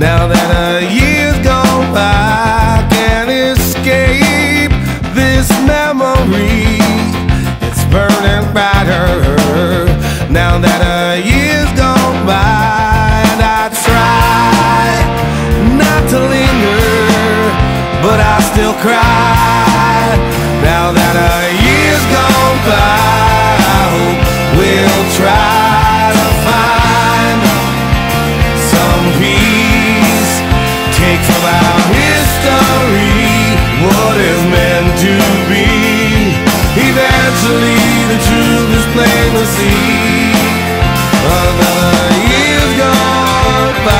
Now that a year's gone by, I can't escape this memory. It's burning brighter. Now that a year's gone by, and I try not to linger, but I still cry. Now that a the truth is plain to see. Another year's gone by.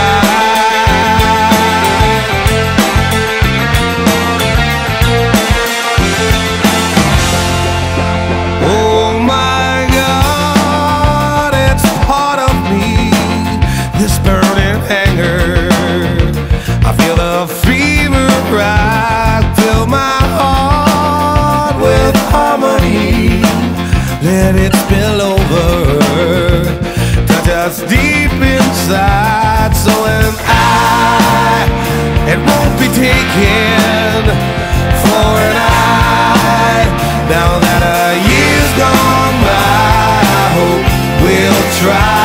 Oh my God, it's part of me. This burning anger, I feel a fever rise. inside. So am I. It won't be taken for an eye. Now that a year's gone by, I hope we'll try.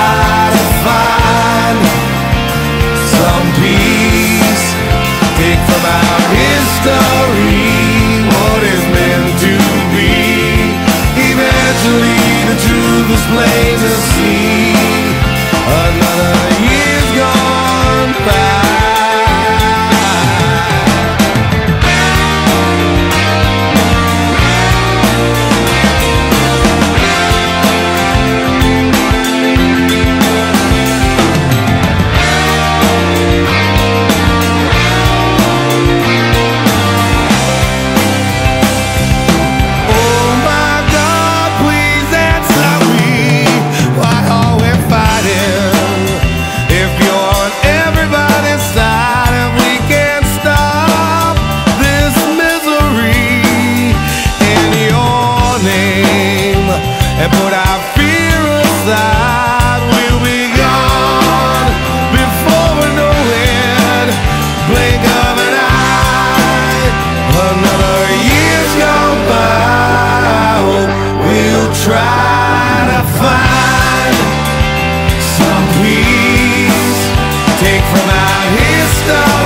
stars